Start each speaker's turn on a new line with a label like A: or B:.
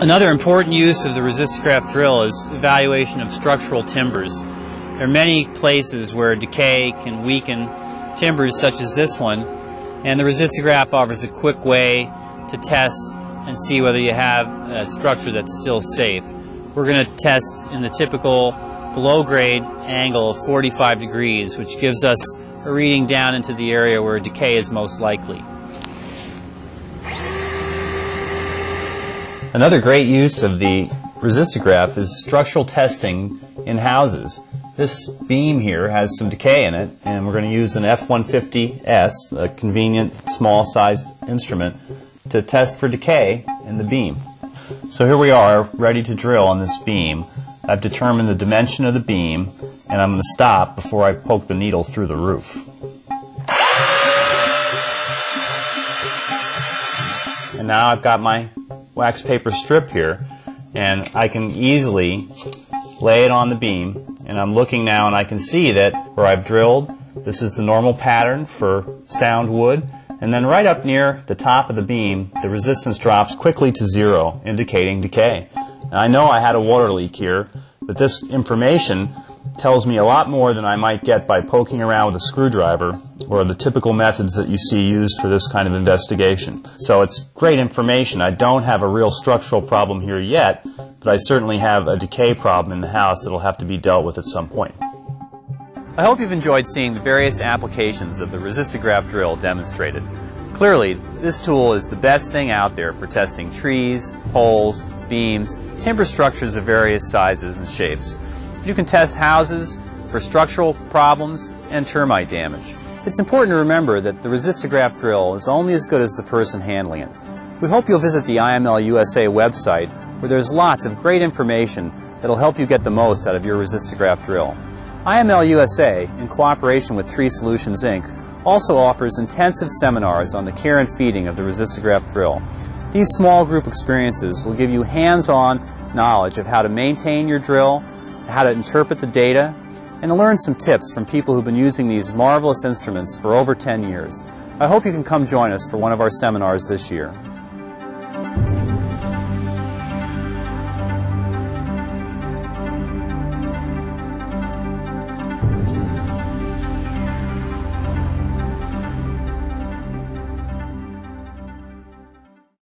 A: Another important use of the resistograph drill is evaluation of structural timbers. There are many places where decay can weaken timbers such as this one, and the resistograph offers a quick way to test and see whether you have a structure that's still safe. We're going to test in the typical below grade angle of 45 degrees, which gives us a reading down into the area where decay is most likely. Another great use of the resistograph is structural testing in houses. This beam here has some decay in it, and we're going to use an F-150S, a convenient small-sized instrument, to test for decay in the beam. So here we are, ready to drill on this beam. I've determined the dimension of the beam, and I'm going to stop before I poke the needle through the roof. And now I've got my wax paper strip here, and I can easily lay it on the beam, and I'm looking now and I can see that where I've drilled, this is the normal pattern for sound wood, and then right up near the top of the beam, the resistance drops quickly to zero, indicating decay. Now, I know I had a water leak here, but this information tells me a lot more than I might get by poking around with a screwdriver or the typical methods that you see used for this kind of investigation. So it's great information. I don't have a real structural problem here yet, but I certainly have a decay problem in the house that will have to be dealt with at some point. I hope you've enjoyed seeing the various applications of the resistograph drill demonstrated. Clearly, this tool is the best thing out there for testing trees, poles, beams, timber structures of various sizes and shapes. You can test houses for structural problems and termite damage. It's important to remember that the resistograph drill is only as good as the person handling it. We hope you'll visit the IML USA website where there's lots of great information that'll help you get the most out of your resistograph drill. IML USA, in cooperation with Tree Solutions Inc., also offers intensive seminars on the care and feeding of the resistograph drill. These small group experiences will give you hands-on knowledge of how to maintain your drill how to interpret the data, and to learn some tips from people who've been using these marvelous instruments for over 10 years. I hope you can come join us for one of our seminars this year.